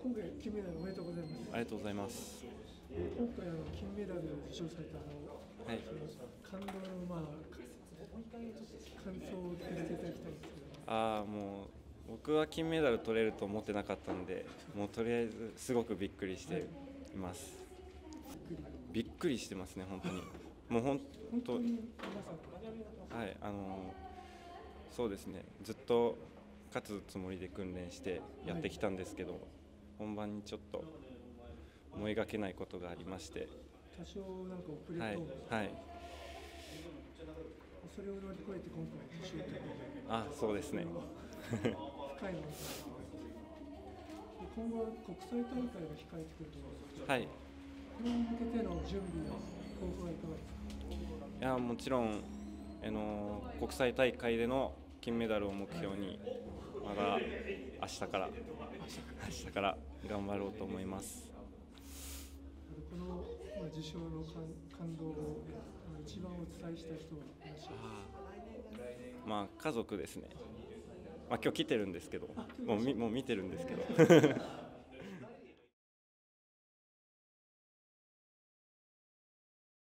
今回金メダルおめでとうございます。ありがとうございます。今回あの金メダル受賞されたあの、はい感動のまあ感想を聞かせていただきたいんですけど。ああもう僕は金メダル取れると思ってなかったんで、もうとりあえずすごくびっくりしています。びっくりしてますね本当に。もう本当はいあのそうですねずっと勝つつもりで訓練してやってきたんですけど、本番にちょっと思いがけないことがありまして、多少なんか遅れはいはいそれを乗り越えて今回。あそうですね。深いもので今後は国際大会が控えてくると思うんですけど、はい。いこれに向けての準備や抱負はいかがですか？やもちろんあの国際大会での金メダルを目標にまだ明日から明日から頑張ろうと思います。この、まあ、受賞の感感動を一番お伝えした人はまあ家族ですね。まあ今日来てるんですけど、もうみもう見てるんですけど。